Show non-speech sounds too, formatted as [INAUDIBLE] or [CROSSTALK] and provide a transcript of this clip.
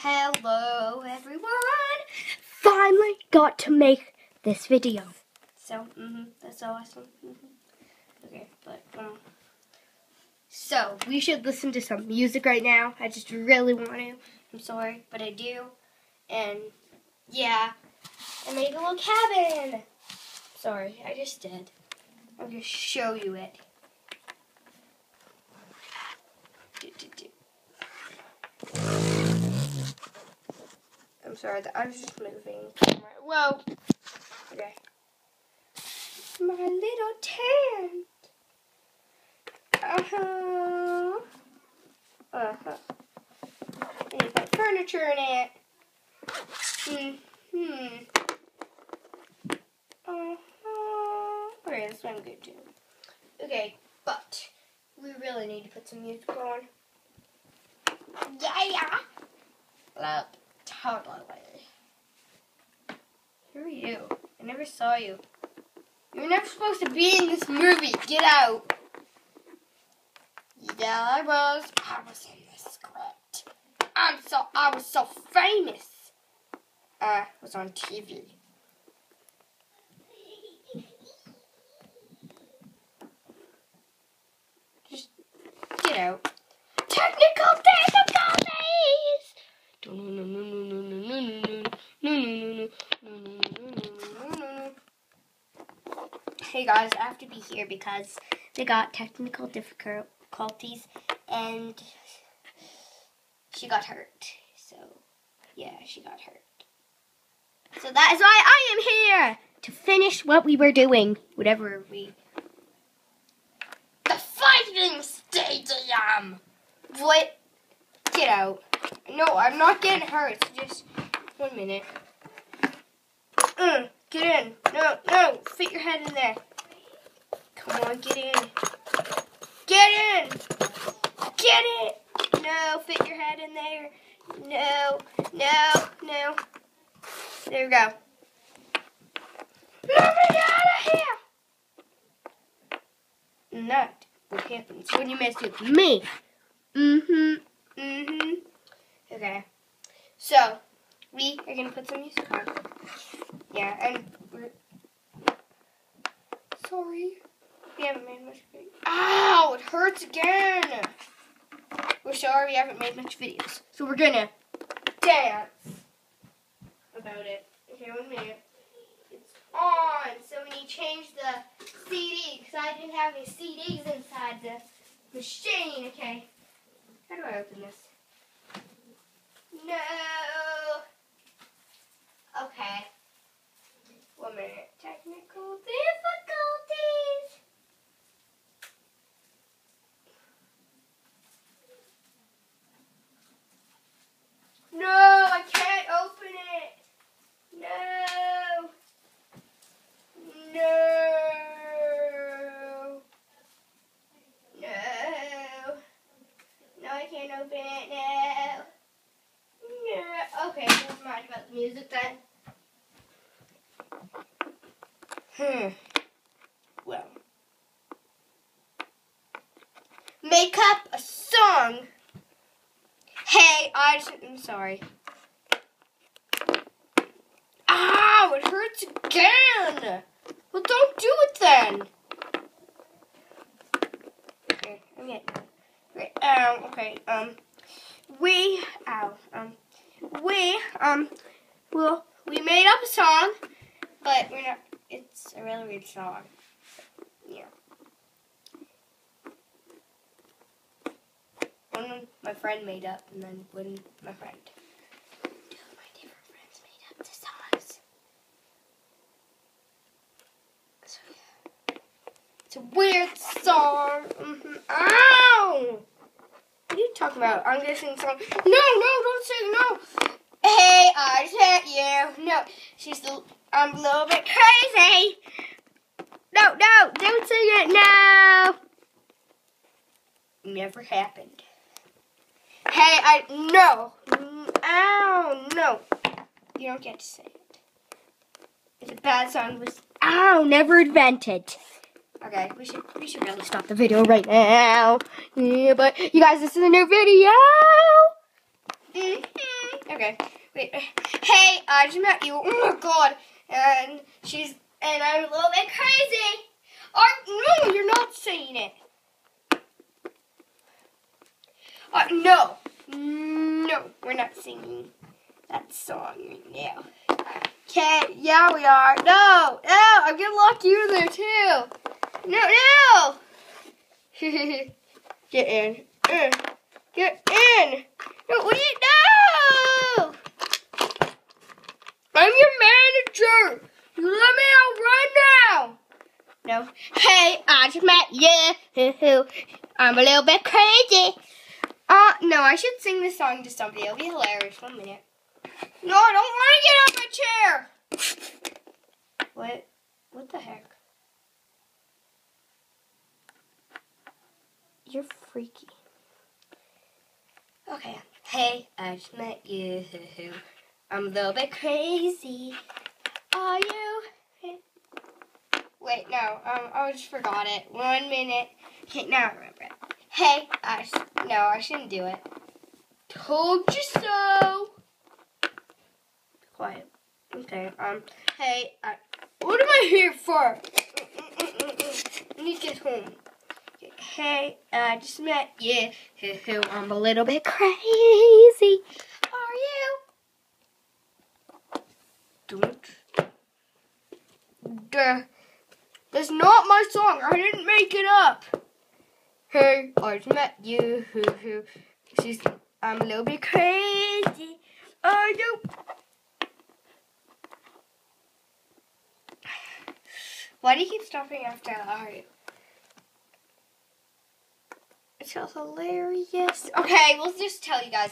Hello, everyone. Finally got to make this video. So, mm-hmm, that's awesome. Mm-hmm. Okay, but um, so we should listen to some music right now. I just really want to. I'm sorry, but I do. And yeah, I made a little cabin. Sorry, I just did. I'll just show you it. Do, do, do. I'm sorry, I was just moving. Whoa. Okay. My little tent. Uh-huh. Uh-huh. And you put furniture in it. Mm-hmm. Uh-huh. Okay, that's what I'm good to. Okay, but we really need to put some music on. Yeah! Look, totally. Who are you? I never saw you. You were never supposed to be in this movie. Get out. Yeah, I was. I was in the script. I'm so. I was so famous. Uh, was on TV. Just get out. Technical difficulties. Hey guys, I have to be here because they got technical difficulties and she got hurt. So, yeah, she got hurt. So that is why I am here to finish what we were doing, whatever we. The fighting stadium. What? Get out. No, I'm not getting hurt. Just one minute. Mm, get in. No, no. Fit your head in there. Come on, get in. Get in. Get it. No, fit your head in there. No, no, no. There we go. Let me out of here. That what happens when you mess with me. Mm-hmm. Mm-hmm. Okay. So, we are gonna put some music on. Yeah, and sorry. We haven't made much video. Ow! It hurts again! We're sorry we haven't made much videos. So we're gonna dance about it. Okay, one minute. It's on! So we need to change the CD because I didn't have any CDs inside the machine. Okay. How do I open this? No. Okay. One minute. Technical difficulties. No, I can't open it. No. No. No. No, I can't open it now. No. Okay, never mind about the music then. Hmm. Well. Make up a song. Hey, I just, I'm sorry. Ow, it hurts again. Well, don't do it then. Okay, I'm getting. Um, okay, um, we, ow, um, we, um, well, we made up a song, but we're not, it's a really weird song. Yeah. One my friend made up, and then one my friend. Two of my different friends made up the songs. So, yeah. It's a weird song. Mm-hmm. Ow! What are you talking about? I'm gonna sing a song. No, no, don't sing, no. Hey, I just hit you. No, she's. I'm a little bit crazy. No, no, don't sing it. No. Never happened. Hey, I no. Ow, no. You don't get to say it. It's a bad song. Was ow, never invented. Okay, we should we should really stop the video right now. Yeah, but you guys, this is a new video. Mm-hmm. Okay, wait. Hey, I just met you. Oh my god. And she's and I'm a little bit crazy. Or no, you're not saying it. Uh, no, no, we're not singing that song right now. Okay, yeah, we are. No, no, I'm gonna lock you in there too. No, no. [LAUGHS] Get in. Uh, Get in. No, what do you know? I'm your manager. You let me out right now. No. Hey, I just met you. I'm a little bit crazy. Uh, no, I should sing this song to somebody. It'll be hilarious. One minute. No, I don't want to get off my chair. What? What the heck? You're freaky. Okay. Hey, I just met you. [LAUGHS] I'm a little bit crazy. Are you? Wait, no. Um, I just forgot it. One minute. Okay, [LAUGHS] now I remember it. Hey, I no, I shouldn't do it. Told you so. Quiet. Okay. Um. Hey, I, what am I here for? I need to get home. Hey, I just met you. I'm a little bit crazy. Are you? Don't. Duh. That's not my song. I didn't make it up. I just met you. Who, who. She's. I'm a little bit crazy. Oh, are you? Why do you keep stopping after are you? It's hilarious. Okay, we'll just tell you guys.